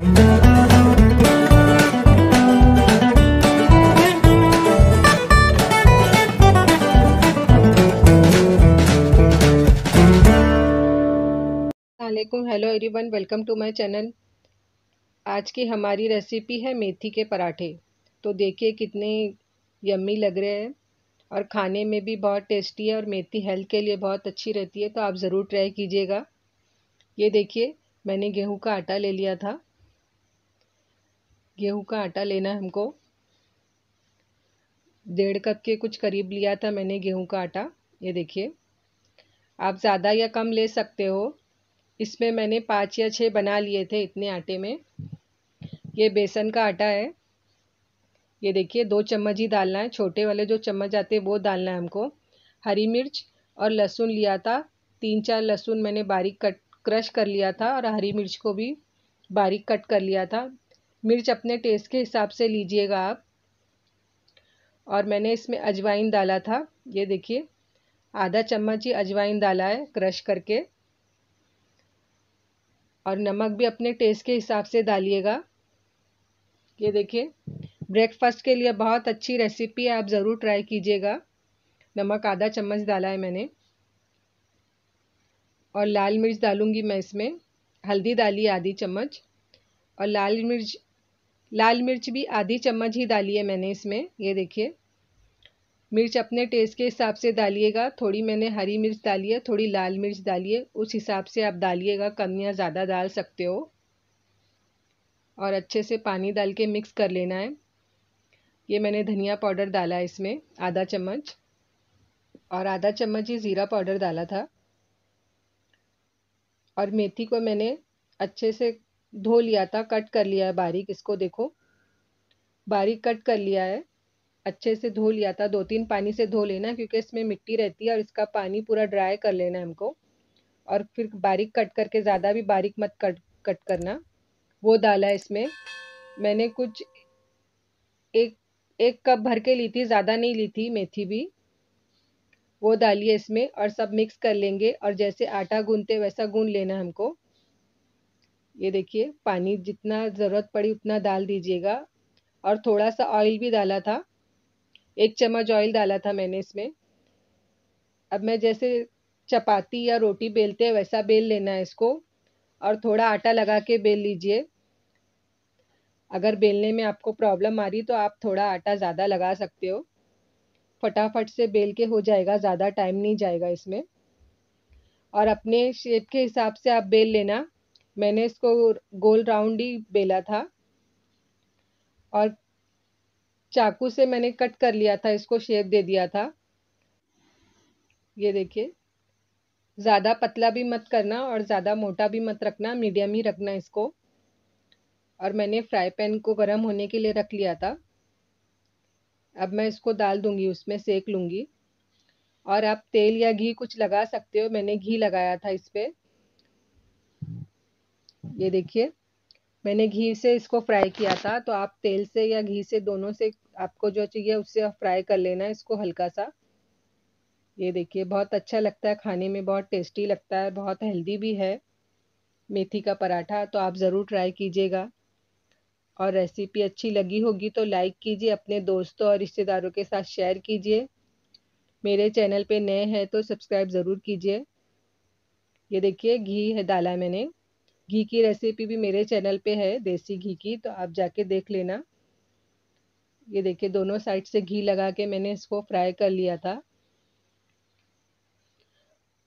वालेकुम। Hello everyone welcome to my channel आज की हमारी रेसिपी है मेथी के पराठे। तो देखिए कितने यम्मी लग रहे हैं। और खाने में भी बहुत टेस्टी है और मेथी हेल्थ के लिए बहुत अच्छी रहती है। तो आप ज़रूर ट्राई कीजिएगा। ये देखिए, मैंने गेहूँ का आटा ले लिया था। गेहूँ का आटा लेना है हमको। डेढ़ कप के कुछ करीब लिया था मैंने गेहूँ का आटा, ये देखिए। आप ज़्यादा या कम ले सकते हो। इसमें मैंने पाँच या छः बना लिए थे इतने आटे में। ये बेसन का आटा है। ये देखिए, दो चम्मच ही डालना है। छोटे वाले जो चम्मच आते हैं, वो डालना है हमको। हरी मिर्च और लहसुन लिया था। तीन चार लहसुन मैंने बारीक कट, क्रश कर लिया था और हरी मिर्च को भी बारीक कट कर लिया था। मिर्च अपने टेस्ट के हिसाब से लीजिएगा आप। और मैंने इसमें अजवाइन डाला था। ये देखिए, आधा चम्मच ही अजवाइन डाला है क्रश करके। और नमक भी अपने टेस्ट के हिसाब से डालिएगा। ये देखिए ब्रेकफास्ट के लिए बहुत अच्छी रेसिपी है, आप ज़रूर ट्राई कीजिएगा। नमक आधा चम्मच डाला है मैंने। और लाल मिर्च डालूँगी मैं इसमें। हल्दी डाली आधी चम्मच। और लाल मिर्च लाल मिर्च भी आधी चम्मच ही डाली है मैंने इसमें, ये देखिए। मिर्च अपने टेस्ट के हिसाब से डालिएगा, थोड़ी मैंने हरी मिर्च डाली है, थोड़ी लाल मिर्च डाली है, उस हिसाब से आप डालिएगा, कम या ज़्यादा डाल सकते हो। और अच्छे से पानी डाल के मिक्स कर लेना है। ये मैंने धनिया पाउडर डाला है इसमें, आधा चम्मच। और आधा चम्मच ही ज़ीरा पाउडर डाला था। और मेथी को मैंने अच्छे से धो लिया था, कट कर लिया है बारीक, इसको देखो। बारीक कट कर लिया है, अच्छे से धो लिया था, दो तीन पानी से धो लेना क्योंकि इसमें मिट्टी रहती है और इसका पानी पूरा ड्राई कर लेना हमको। और फिर बारीक कट करके, ज़्यादा भी बारीक मत कट कट करना। वो डाला है इसमें। मैंने कुछ एक एक कप भर के ली थी, ज़्यादा नहीं ली थी, मेथी भी। वो डालिए इसमें और सब मिक्स कर लेंगे और जैसे आटा गूंदते वैसा गूंद लेना हमको। ये देखिए, पानी जितना ज़रूरत पड़ी उतना डाल दीजिएगा। और थोड़ा सा ऑयल भी डाला था। एक चम्मच ऑयल डाला था मैंने इसमें। अब मैं जैसे चपाती या रोटी बेलते हैं वैसा बेल लेना है इसको। और थोड़ा आटा लगा के बेल लीजिए। अगर बेलने में आपको प्रॉब्लम आ रही तो आप थोड़ा आटा ज़्यादा लगा सकते हो। फटाफट से बेल के हो जाएगा, ज़्यादा टाइम नहीं जाएगा इसमें। और अपने शेप के हिसाब से आप बेल लेना। मैंने इसको गोल राउंड ही बेला था। और चाकू से मैंने कट कर लिया था, इसको शेप दे दिया था। ये देखिए, ज़्यादा पतला भी मत करना और ज़्यादा मोटा भी मत रखना, मीडियम ही रखना इसको। और मैंने फ्राई पैन को गर्म होने के लिए रख लिया था। अब मैं इसको डाल दूँगी, उसमें सेक लूँगी। और आप तेल या घी कुछ लगा सकते हो, मैंने घी लगाया था इस पर ये देखिए, मैंने घी से इसको फ्राई किया था तो आप तेल से या घी से दोनों से आपको जो चाहिए उससे फ्राई कर लेना इसको हल्का सा। ये देखिए, बहुत अच्छा लगता है खाने में, बहुत टेस्टी लगता है, बहुत हेल्दी भी है मेथी का पराठा तो आप ज़रूर ट्राई कीजिएगा। और रेसिपी अच्छी लगी होगी तो लाइक कीजिए, अपने दोस्तों और रिश्तेदारों के साथ शेयर कीजिए। मेरे चैनल पे नए हैं तो सब्सक्राइब ज़रूर कीजिए। ये देखिए, घी है, डाला मैंने। घी की रेसिपी भी मेरे चैनल पे है, देसी घी की तो आप जाके देख लेना। ये देखिए, दोनों साइड से घी लगा के मैंने इसको फ्राई कर लिया था।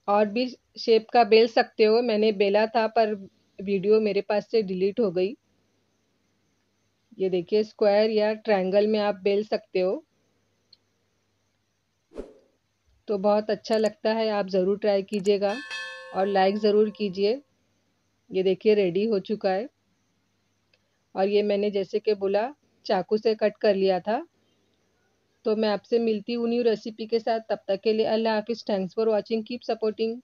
और भी शेप का बेल सकते हो, मैंने बेला था, पर वीडियो मेरे पास से डिलीट हो गई। ये देखिए स्क्वायर या ट्रायंगल में आप बेल सकते हो। तो बहुत अच्छा लगता है, आप ज़रूर ट्राई कीजिएगा। और लाइक ज़रूर कीजिए। ये देखिए रेडी हो चुका है। और ये मैंने जैसे कि बोला, चाकू से कट कर लिया था। तो मैं आपसे मिलती हूँ न्यू रेसिपी के साथ। तब तक के लिए अल्लाह हाफिज़। Thanks for watching keep supporting